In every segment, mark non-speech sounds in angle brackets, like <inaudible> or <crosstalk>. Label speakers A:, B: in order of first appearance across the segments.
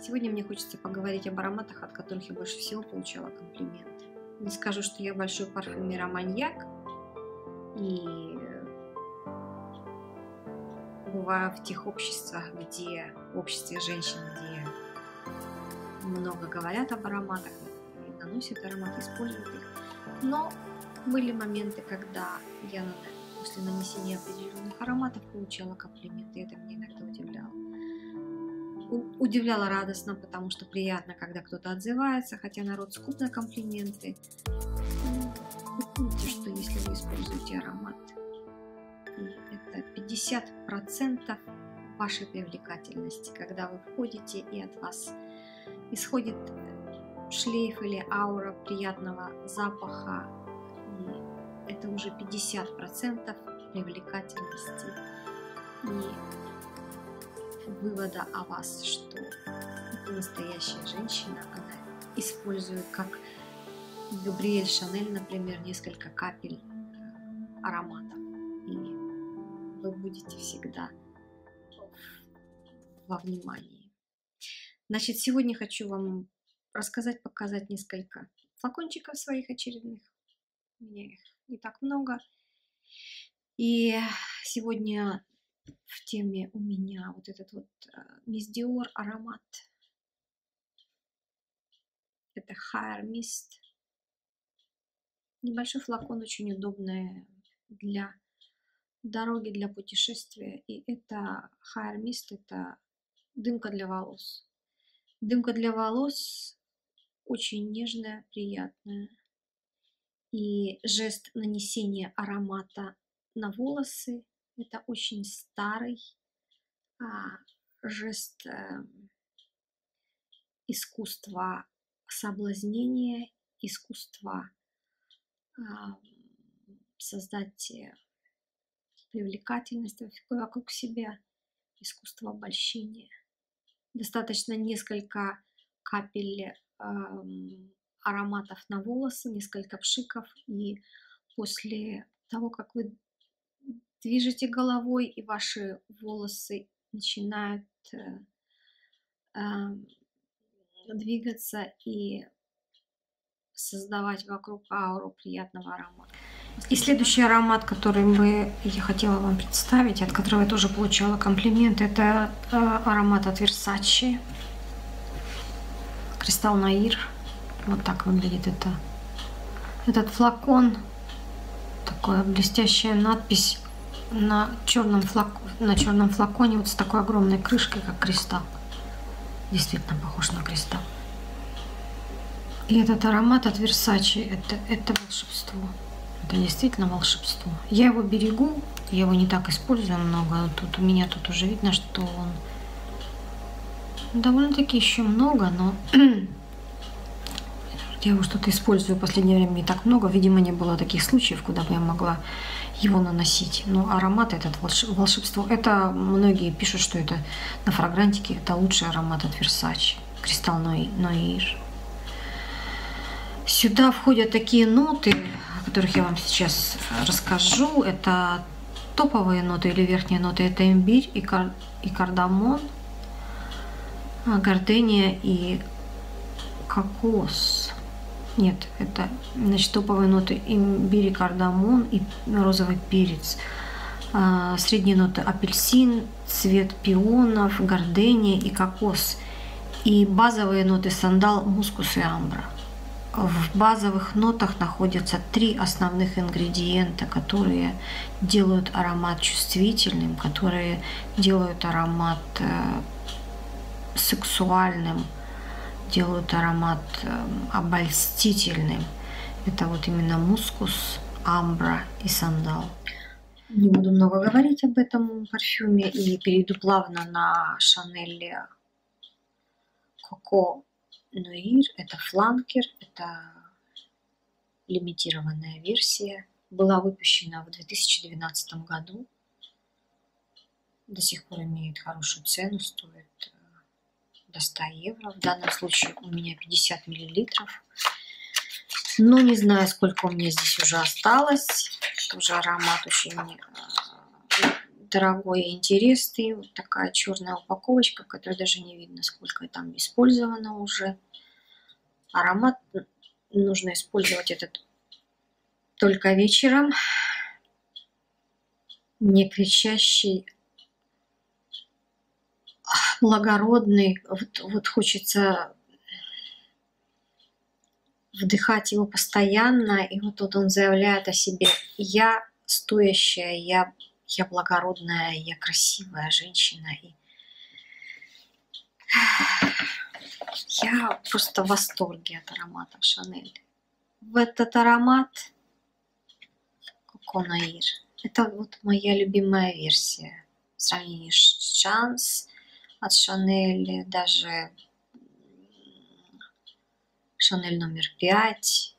A: Сегодня мне хочется поговорить об ароматах, от которых я больше всего получала комплименты. Не скажу, что я большой парфюмер-маньяк и бываю в тех обществах, где в обществе женщин, где много говорят об ароматах, наносят аромат, используют их. Но были моменты, когда я после нанесения определенных ароматов получала комплименты, это меня иногда удивляло удивляло радостно, потому что приятно, когда кто-то отзывается, хотя народ скуп на комплименты. Помните, что если вы используете аромат, это 50% вашей привлекательности, когда вы входите и от вас исходит шлейф или аура приятного запаха, это уже 50% привлекательности. И вывода о вас, что это настоящая женщина, она использует, как Габриэль Шанель, например, несколько капель э, ароматов. И вы будете всегда во внимании. Значит, сегодня хочу вам рассказать, показать несколько флакончиков своих очередных. У меня их не так много. И сегодня в теме у меня вот этот вот э, Dior аромат. Это Hair Mist. Небольшой флакон, очень удобный для дороги, для путешествия. И это Hair Mist, это дымка для волос. Дымка для волос очень нежная, приятная. И жест нанесения аромата на волосы это очень старый а, жест а, искусства соблазнения, искусства а, создать э, привлекательность вокруг себя, искусство обольщения. Достаточно несколько капель э, ароматов на волосы, несколько пшиков, и после того, как вы движете головой, и ваши волосы начинают э, э, двигаться и создавать вокруг ауру приятного аромата. И следующий аромат, который бы я хотела вам представить, от которого я тоже получала комплимент, это э, аромат от Versace. Кристалл Наир. Вот так выглядит это. Этот флакон. Такая блестящая надпись на черном, флак... на черном флаконе вот с такой огромной крышкой, как кристалл. Действительно похож на кристалл. И этот аромат от Versace, это, это волшебство. Это действительно волшебство. Я его берегу, я его не так использую много. Тут у меня тут уже видно, что он довольно-таки еще много, но <clears throat> я его что-то использую в последнее время не так много. Видимо, не было таких случаев, куда бы я могла его наносить. Но аромат этот, волшебство, это многие пишут, что это на фрагрантике, это лучший аромат от Versace, Кристалл Ноир. Сюда входят такие ноты, о которых я вам сейчас расскажу. Это топовые ноты или верхние ноты. Это имбирь и, кар и кардамон, а, гордения и кокос. Нет, это значит, топовые ноты имбирь, кардамон и розовый перец. А, средние ноты апельсин, цвет пионов, гордения и кокос. И базовые ноты сандал, мускус и амбра. В базовых нотах находятся три основных ингредиента, которые делают аромат чувствительным, которые делают аромат э, сексуальным, делают аромат эм, обольстительным. Это вот именно мускус, амбра и сандал. Не буду много говорить об этом парфюме и перейду плавно на Шанель Коко Нуир. Это фланкер, это лимитированная версия. Была выпущена в 2012 году. До сих пор имеет хорошую цену, стоит до 100 евро. В данном случае у меня 50 миллилитров. Но не знаю, сколько у меня здесь уже осталось. Тоже аромат очень э, дорогой и интересный. Вот такая черная упаковочка, которая даже не видно, сколько там использовано уже. Аромат нужно использовать этот только вечером. Не кричащий, благородный. Вот, вот хочется вдыхать его постоянно. И вот тут он заявляет о себе. Я стоящая, я, я благородная, я красивая женщина. И я просто в восторге от ароматов Шанель. В этот аромат Коконаир. Это вот моя любимая версия. В сравнении с Шанс от Шанель, даже Шанель номер пять.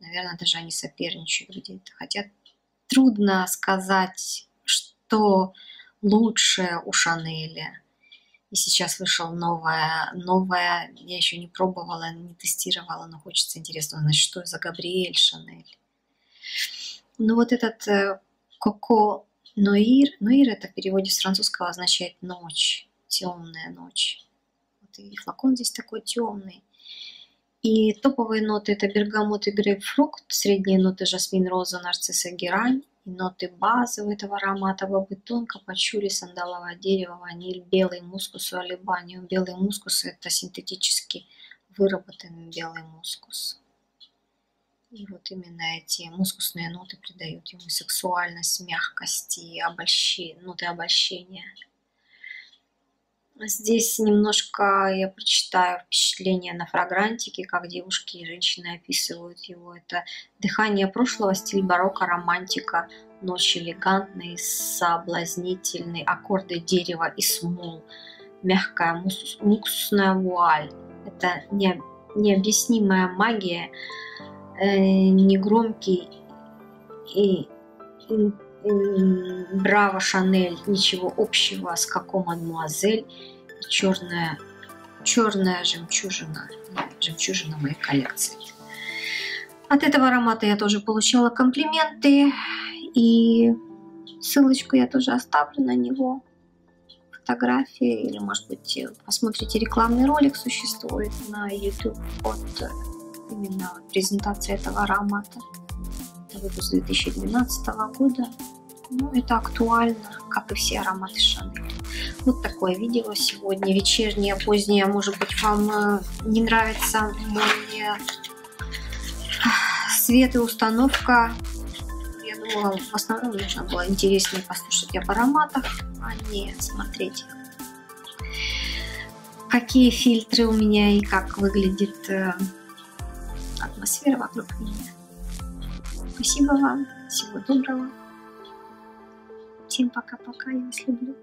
A: Наверное, даже они соперничают где-то. Хотя трудно сказать, что лучше у Шанеля. И сейчас вышел новая, новая, я еще не пробовала, не тестировала, но хочется интересно узнать, что за Габриэль Шанель. Ну вот этот э, Коко Ноир, Ноир это в переводе с французского означает ночь, темная ночь. Вот и флакон здесь такой темный. И топовые ноты это бергамот и грейпфрукт, средние ноты жасмин, роза, нарцисса, герань. И ноты базы этого аромата бобы тонко, пачули, сандаловое дерево, ваниль, белый мускус и. Белый мускус это синтетически выработанный белый мускус. И вот именно эти мускусные ноты придают ему сексуальность, мягкость и обольщение, ноты обольщения. Здесь немножко я прочитаю впечатление на фрагрантике, как девушки и женщины описывают его. Это дыхание прошлого, стиль барокко, романтика, ночь элегантный, соблазнительный, аккорды дерева и смол, мягкая мускусная вуаль. Это не, необъяснимая магия, э, негромкий и Браво Шанель, ничего общего с Коко Мадмуазель и черная, черная жемчужина, жемчужина моей коллекции. От этого аромата я тоже получила комплименты, и ссылочку я тоже оставлю на него, фотографии, или, может быть, посмотрите рекламный ролик, существует на YouTube от именно презентации этого аромата. Это выпуск 2012 года. Ну, это актуально, как и все ароматы Шанель. Вот такое видео сегодня, вечернее, позднее. Может быть, вам э, не нравится мой э, свет и установка. Я думала, в основном нужно было интереснее послушать об ароматах, а не смотреть, какие фильтры у меня и как выглядит э, атмосфера вокруг меня. Спасибо вам. Всего доброго. Всем пока-пока. Я вас люблю.